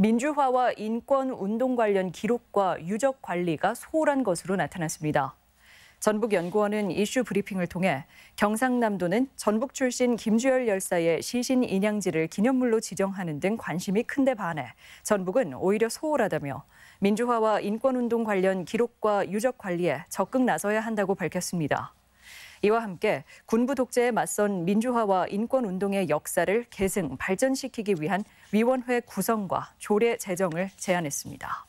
민주화와 인권 운동 관련 기록과 유적 관리가 소홀한 것으로 나타났습니다. 전북연구원은 이슈 브리핑을 통해 경상남도는 전북 출신 김주열 열사의 시신 인양지를 기념물로 지정하는 등 관심이 큰데 반해 전북은 오히려 소홀하다며 민주화와 인권운동 관련 기록과 유적 관리에 적극 나서야 한다고 밝혔습니다. 이와 함께 군부 독재에 맞선 민주화와 인권운동의 역사를 계승, 발전시키기 위한 위원회 구성과 조례 제정을 제안했습니다.